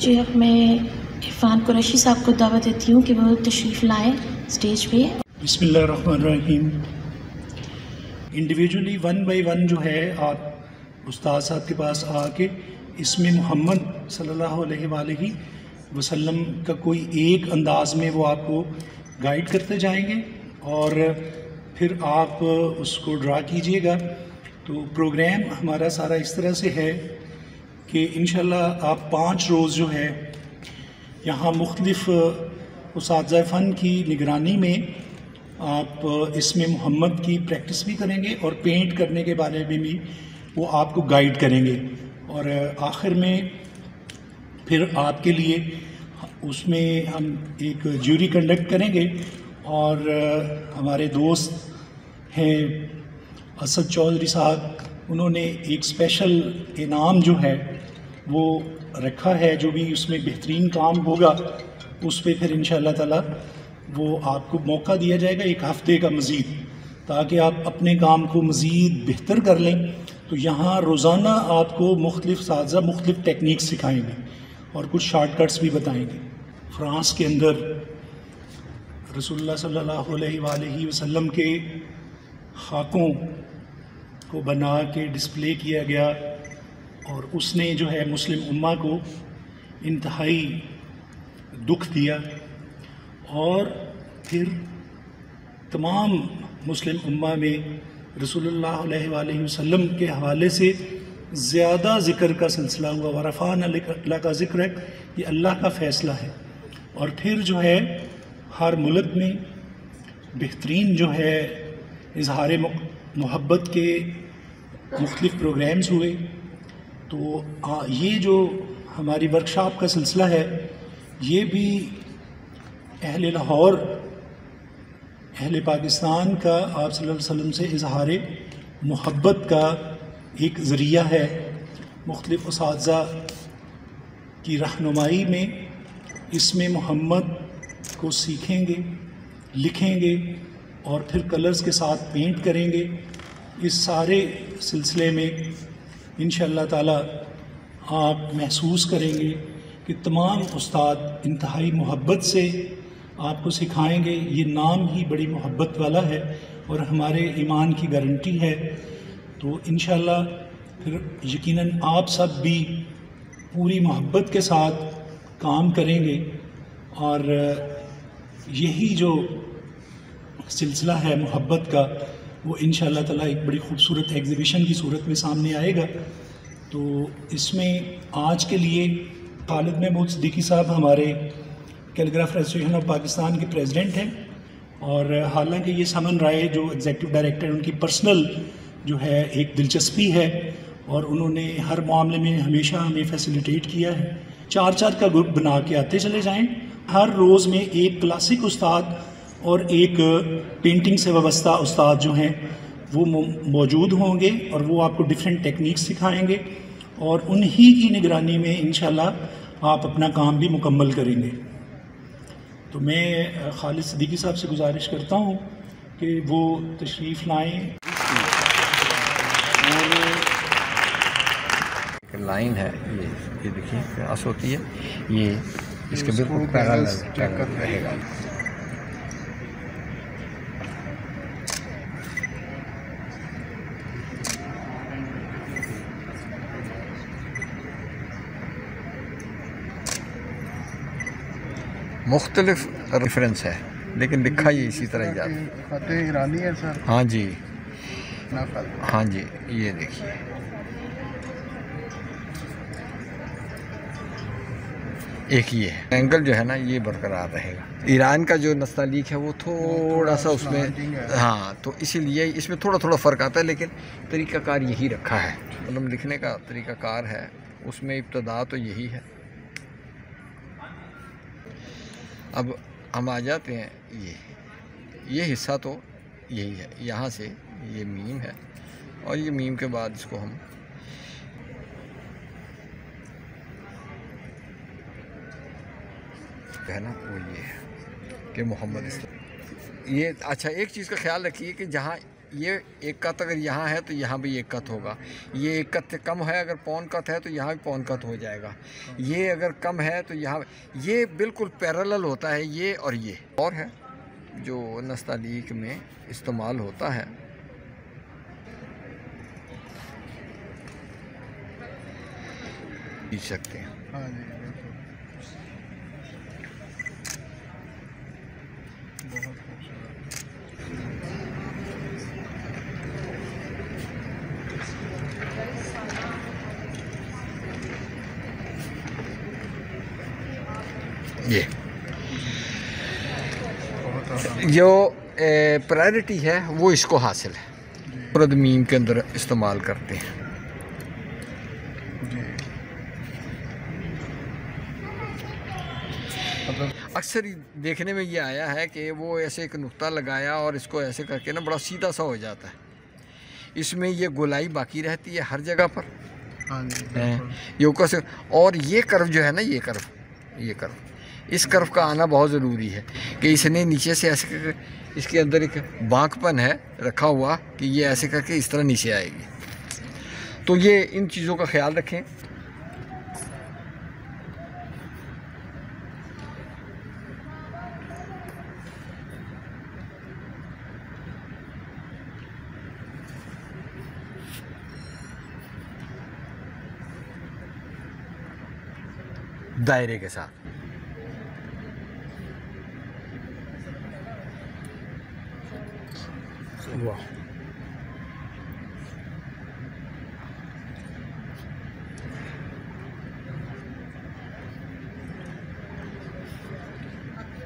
जी, अब मैं इरफान कुरैशी साहब को दावा देती हूँ कि वो तशरीफ़ लाएँ स्टेज पे। बिस्मिल्लाहिर्रहमानिर्रहीम। इंडिविजुअली वन बाई वन जो है, आप उस्ताद साहब के पास आके इसमें मोहम्मद सल्लल्लाहु अलैहि वसल्लम का कोई एक अंदाज में वो आपको गाइड करते जाएँगे और फिर आप उसको ड्रा कीजिएगा। तो प्रोग्राम हमारा सारा इस तरह से है। कि इन आप पाँच रोज़ जो है, यहाँ मुख्तलफ़ उस फ़न की निगरानी में आप इसमें मोहम्मद की प्रैक्टिस भी करेंगे और पेंट करने के बारे में भी वो आपको गाइड करेंगे। और आखिर में फिर आपके लिए उसमें हम एक ज्यूरी कंडक्ट करेंगे और हमारे दोस्त हैं असद चौधरी साहब, उन्होंने एक स्पेशल इनाम जो है वो रखा है, जो भी उसमें बेहतरीन काम होगा, उस पर फिर इन ताला वो आपको मौका दिया जाएगा एक हफ़्ते का मज़ीद, ताकि आप अपने काम को मज़ीद बेहतर कर लें। तो यहाँ रोज़ाना आपको मुख्तलिफ़ साजा, मुख्तलिफ़ टेक्निक्स सिखाएँगे और कुछ शार्टकट्स भी बताएँगे। फ्रांस के अंदर रसोल्ला सल्लल्लाहु अलैहि के खाकों को बना के डिस्प्ले किया गया। और उसने जो है मुस्लिम उम्मा को इंतहाई दुख दिया और फिर तमाम मुस्लिम उम्मा में रसूलुल्लाह वसम के हवाले से ज़्यादा ज़िक्र का सिलसिला हुआ। वरफ़ान अल्लाह का ज़िक्र है ये अल्लाह का फ़ैसला है। और फिर जो है हर मुल्क में बेहतरीन जो है इजहार मोहब्बत के मुख्तलिफ़ प्रोग्राम्स हुए। तो आ, ये जो हमारी वर्कशॉप का सिलसिला है ये भी अहल लाहौर अहल पाकिस्तान का आप वसल्लम से इजहार मोहब्बत का एक ज़रिया है मुख्तलिफ़ इस की रहनुमाई में। इसमें मोहम्मद को सीखेंगे लिखेंगे और फिर कलर्स के साथ पेंट करेंगे। इस सारे सिलसिले में इन ताला आप महसूस करेंगे कि तमाम उस्ताद इंतहाई मोहब्बत से आपको सिखाएँगे, ये नाम ही बड़ी मोहब्बत वाला है और हमारे ईमान की गारंटी है। तो इन फिर यकीनन आप सब भी पूरी मोहब्बत के साथ काम करेंगे और यही जो सिलसिला है मोहब्बत का वो इन ताला एक बड़ी खूबसूरत एग्ज़िबिशन की सूरत में सामने आएगा। तो इसमें आज के लिए खालिद महमूद सदीकी साहब हमारे कैलीग्राफ एसोसिएशन ऑफ़ पाकिस्तान के प्रेसिडेंट हैं और हालाँकि ये समन राय जो एग्जेक्टिव डायरेक्टर उनकी पर्सनल जो है एक दिलचस्पी है और उन्होंने हर मामले में हमेशा हमें फैसिलिटेट किया है। चार चार का ग्रुप बना के आते चले जाएँ। हर रोज़ में एक क्लासिक उस्ताद और एक पेंटिंग से व्यवस्था उस्ताद जो हैं वो मौजूद होंगे और वो आपको डिफरेंट टेक्निक्स सिखाएँगे और उन्हीं की निगरानी में इन आप अपना काम भी मुकम्मल करेंगे। तो मैं खालिद सदीकी साहब से गुजारिश करता हूँ कि वो तशरीफ़ लाएँ। लाइन है ये ये देखिए क्रॉस होती है? ये इसके बिल्कुल पैरल रहेगा। मुख्तलिफ़ रेफरेंस है लेकिन लिखा ये इसी तरह ही जाता है ईरानी है सर। हाँ जी। हाँ जी ये देखिए। एक ये है। एंगल जो है ना ये बरकरार रहेगा। ईरान का जो नस्तालीक है वो थोड़ा सा उसमें हाँ। तो इसीलिए इसमें थोड़ा थोड़ा फ़र्क आता है लेकिन तरीक़ाकार यही रखा है। मतलब लिखने का तरीक़ाकार है उसमें इब्तदा तो यही है। अब हम आ जाते हैं, ये ये हिस्सा तो यही है, यहाँ से ये मीम है और ये मीम के बाद इसको हम कहना वो ये है कि मोहम्मद इस्लाम। ये अच्छा एक चीज़ का ख्याल रखिए कि जहाँ ये एक कत अगर यहाँ है तो यहाँ भी एक कत होगा। ये एक कत से कम है, अगर पौन कत है तो यहाँ भी पौन कत हो जाएगा। ये अगर कम है तो यहाँ ये बिल्कुल पैरेलल होता है, ये और ये। और है, जो नस्तालीक में इस्तेमाल होता है। सकते हैं हाँ जी बिल्कुल बहुत खूबसूरत ये बहुत आराम जो प्रायोरिटी है वो इसको हासिल है। प्रदमीम के अंदर इस्तेमाल करते हैं। मतलब अक्सर देखने में ये आया है कि वो ऐसे एक नुक्ता लगाया और इसको ऐसे करके ना बड़ा सीधा सा हो जाता है। इसमें ये गोलाई बाकी रहती है हर जगह पर। हाँ जी बिल्कुल। ये ऊपर से और ये कर्व जो है ना ये कर्व ये कर्व। इस कर्व का आना बहुत ज़रूरी है कि इसने नीचे से ऐसे करके, इसके अंदर एक बांकपन है रखा हुआ कि ये ऐसे करके इस तरह नीचे आएगी। तो ये इन चीज़ों का ख्याल रखें। दायरे के साथ। वाह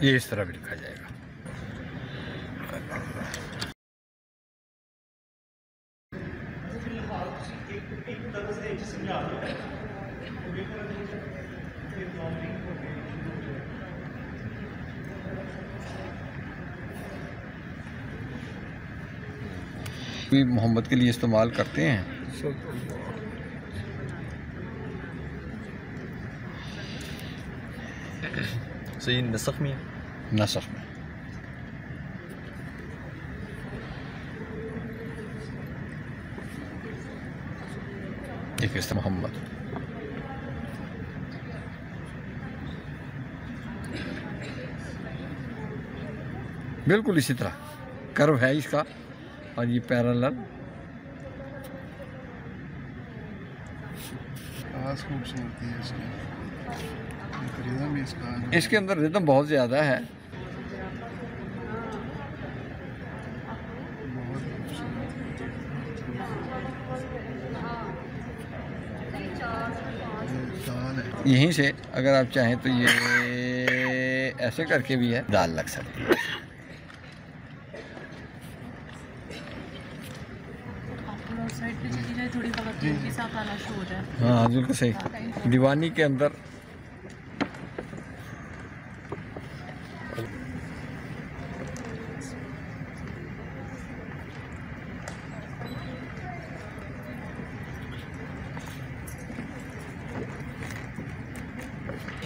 ये इस तरह भी लिखा जाएगा भी मोहम्मद के लिए इस्तेमाल करते हैं। सही नसख में नसख में। एक इस मोहम्मद। बिल्कुल इसी तरह। कर्व है इसका और ये पैरालल। खास खूबसूरती है इसकी। रिदम इसका इसके अंदर रिदम बहुत ज़्यादा है। है। यहीं से अगर आप चाहें तो ये ऐसे करके भी है दाल लग सकती है थोड़ा साइड पे चली जाए थोड़ी खबर के साथ आना शुरू हो जाए हाँ। बिल्कुल सही दीवानी के अंदर।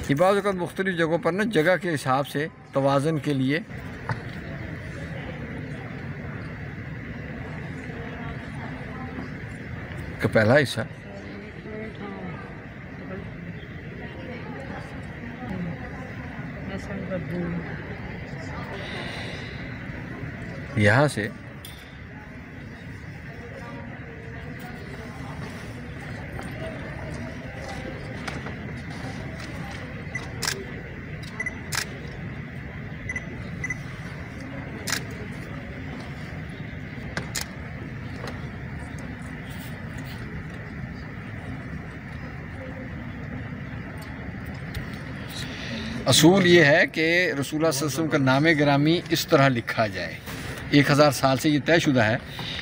ये बाज़ मुख्तलिफ़ जगहों पर ना जगह के हिसाब से तोज़न के लिए का पहला हिस्सा। यहाँ से असूल ये है कि अलैहि वसल्लम का नाम ग्रामी इस तरह लिखा जाए। एक हज़ार साल से ये तयशुदा है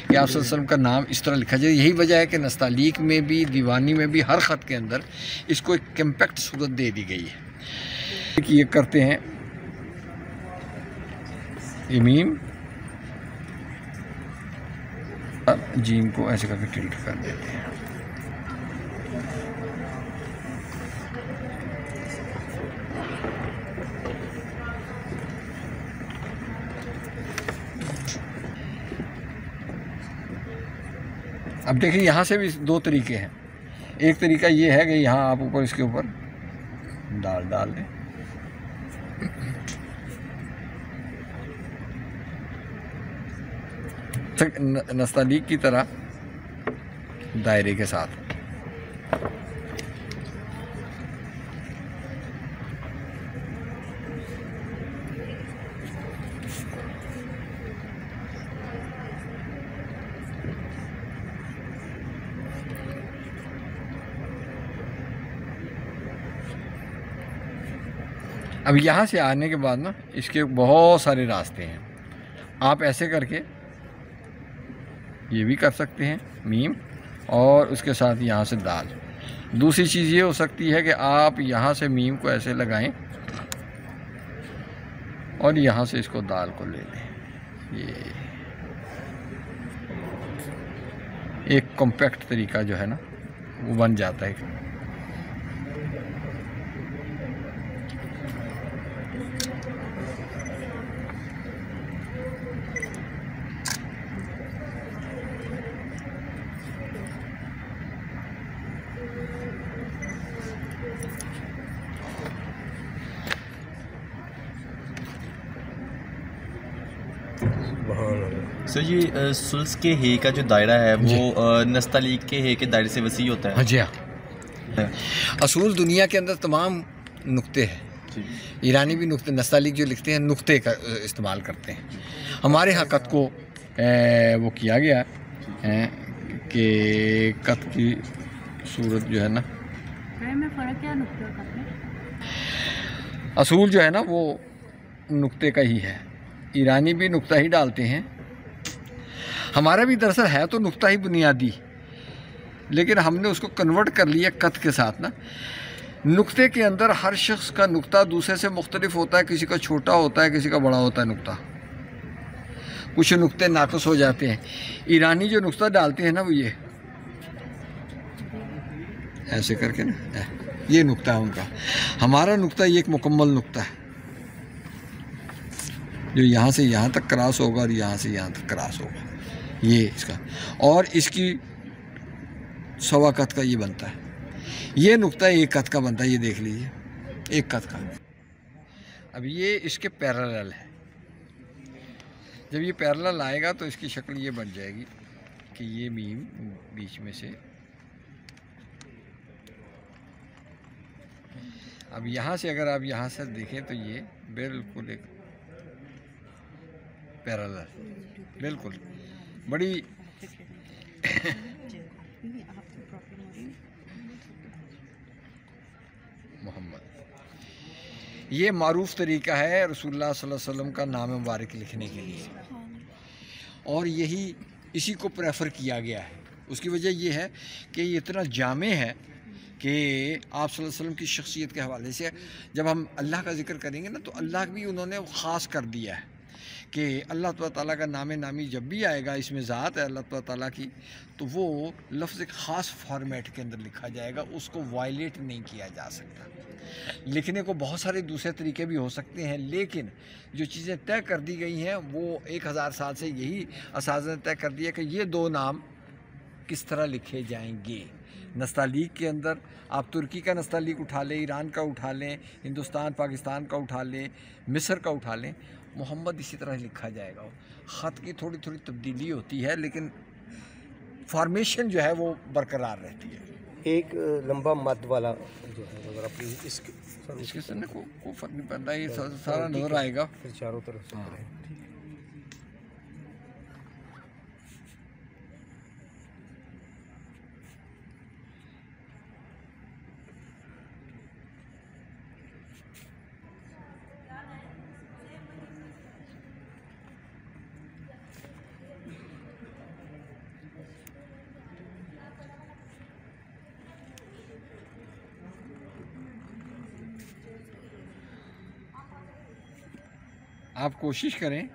कि आप वसल्लम का नाम इस तरह लिखा जाए। यही वजह है कि नस्तालीक में भी, दीवानी में भी, हर ख़त के अंदर इसको एक कम्पैक्ट सूरत दे दी गई है। कि ये करते हैं। इमीम। जीम को ऐसे करके टिल्ट कर देते हैं। अब देखिए, यहाँ से भी दो तरीके हैं। एक तरीका ये है कि यहाँ आप ऊपर इसके ऊपर दाल डाल दें। नस्तालीक की तरह दायरे के साथ। अब यहाँ से आने के बाद ना, इसके बहुत सारे रास्ते हैं। आप ऐसे करके ये भी कर सकते हैं, मीम, और उसके साथ यहाँ से दाल। दूसरी चीज़ ये हो सकती है कि आप यहाँ से मीम को ऐसे लगाएँ और यहाँ से इसको दाल को ले लें। ये एक कॉम्पैक्ट तरीका जो है ना, वो बन जाता है। सर ये अ, सुल्स के हे का जो दायरा है वो नस्तालीक के हे के दायरे से वसी होता हाँ। है जी हाँ। असूल दुनिया के अंदर तमाम नुक्ते हैं। ईरानी भी नुक्ते नस्तालिक जो लिखते हैं नुक्ते का इस्तेमाल करते हैं। हमारे यहाँ कत को ए, वो किया गया है कि कत की सूरत जो है ना। असूल जो है ना वो नुक्ते का ही है। ईरानी भी नुक्ता ही डालते हैं हमारा भी दरअसल है तो नुकता ही बुनियादी, लेकिन हमने उसको कन्वर्ट कर लिया कत के साथ ना। नुक्ते के अंदर हर शख्स का नुक्ता दूसरे से मुख्तलिफ़ होता है, किसी का छोटा होता है, किसी का बड़ा होता है नुक्ता। कुछ नुक्ते नाकस हो जाते हैं। ईरानी जो नुक्ता डालते हैं ना वो ये। ऐसे करके ना ये नुक्ता है उनका। हमारा नुक्ता ये एक मुकम्मल नुक्ता है। जो यहाँ से यहाँ तक क्रॉस होगा और यहाँ से यहाँ तक क्रॉस होगा। ये इसका। और इसकी सवा कत का ये बनता है। ये नुक्ता एक कत का बनता है, ये देख लीजिए। एक कत का। अब ये इसके पैरेलल है। जब ये पैरेलल आएगा तो इसकी शक्ल ये बन जाएगी कि ये मीम बीच में से। अब यहाँ से अगर आप यहाँ से देखें तो ये बिल्कुल एक पैरेलल, बिल्कुल। बड़ी मोहम्मद। ये मरूफ तरीका है रसूलुल्लाह सल्लल्लाहु अलैहि वसल्लम का नाम मुबारक लिखने के लिए। और यही इसी को प्रेफर किया गया है। उसकी वजह ये है कि ये इतना जामे है कि आप वसल्लम की शख्सियत के हवाले से जब हम अल्लाह का ज़िक्र करेंगे ना तो अल्लाह भी उन्होंने ख़ास कर दिया है। कि अल्लाह ताला का नाम नामी जब भी आएगा, इसमें ज़ात है अल्लाह ताला की तो वो लफ्ज़ एक ख़ास फॉर्मेट के अंदर लिखा जाएगा, उसको वायलेट नहीं किया जा सकता। लिखने को बहुत सारे दूसरे तरीके भी हो सकते हैं, लेकिन जो चीज़ें तय कर दी गई हैं, वो एक हज़ार साल से यही इस ने तय कर दिया कि ये दो नाम किस तरह लिखे जाएँगे। नस्तालीक के अंदर आप तुर्की का नस्तालीक उठा लें, ईरान का उठा लें, हिंदुस्तान, पाकिस्तान का उठा लें, मिस्र का उठा लें मोहम्मद इसी तरह लिखा जाएगा। ख़त की थोड़ी थोड़ी तब्दीली होती है लेकिन फॉर्मेशन जो है वो बरकरार रहती है। एक लंबा मद वाला जो है अगर आप इसके इसके को, को फ़र्क नहीं पड़ता ये सारा नज़र आएगा। फिर चारों तरफ़ से हाँ। आप कोशिश करें,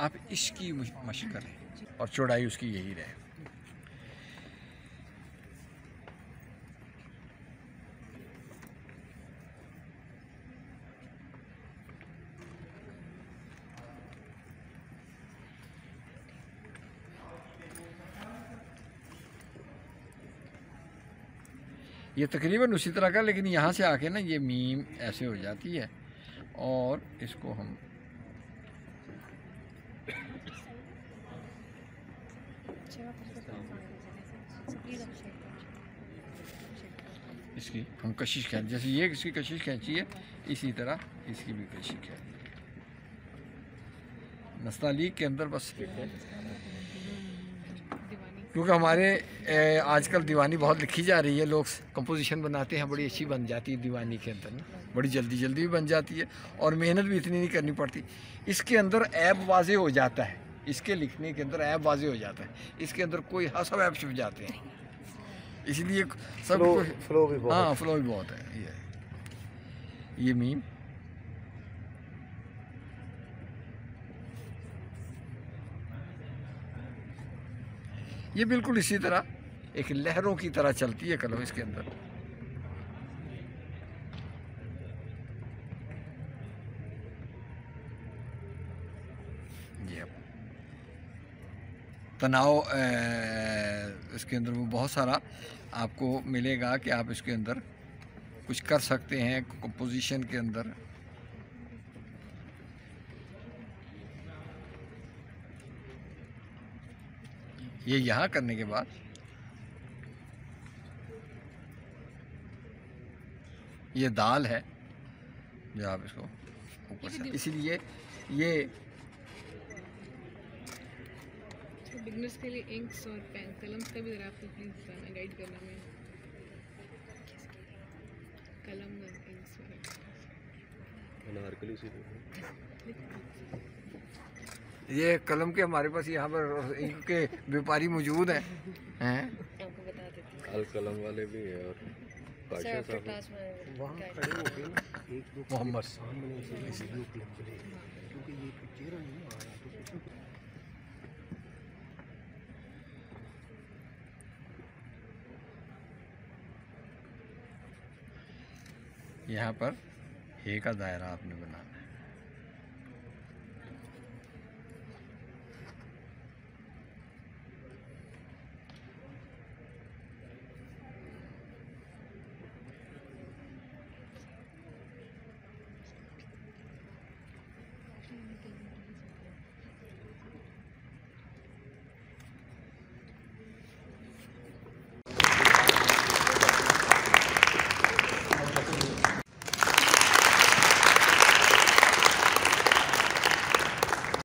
आप इसकी मश- मशक करें और चौड़ाई उसकी यही रहे। ये तकरीबन उसी तरह का, लेकिन यहाँ से आके ना ये मीम ऐसे हो जाती है और इसको हम इसकी हम कशिश खींच जैसे ये इसकी कशिश खींची है, इसी तरह इसकी भी कशिश खींच नस्तालीग के अंदर बस। क्योंकि हमारे आजकल दीवानी बहुत लिखी जा रही है, लोग कंपोजिशन बनाते हैं, बड़ी अच्छी बन जाती है दीवानी के अंदर ना, बड़ी जल्दी जल्दी भी बन जाती है, और मेहनत भी इतनी नहीं करनी पड़ती। इसके अंदर ऐप वाजे हो जाता है। इसके लिखने के अंदर ऐप वाजे हो जाता है। इसके अंदर कोई हाँ सब ऐप छुप जाते हैं। इसलिए सब फ्लो फ्लो भी बहुत हाँ फ्लो भी बहुत है। ये ये मीम ये बिल्कुल इसी तरह एक लहरों की तरह चलती है कलम इसके अंदर। तनाव इसके अंदर वो बहुत सारा आपको मिलेगा कि आप इसके अंदर कुछ कर सकते हैं कंपोजिशन के अंदर। ये यहाँ करने के बाद ये दाल है जो आप इसको ऊपर से इसीलिए ये बिगनर्स के लिए इंक्स और पेन कलम्स का भी ज़रा आपको प्लीज़ बताना गाइड करना में कलम और इंक्स ये कलम के हमारे पास यहाँ पर इनके व्यापारी मौजूद हैं। हैं? आपको बता देती हूँ। कलम वाले भी है और सर आपके क्लास में वहाँ खड़े हो। गए ना एक दो मोहम्मद। क्योंकि ये चेहरा नहीं आ रहा तो कुछ यहाँ पर हे का दायरा आपने बनाना है।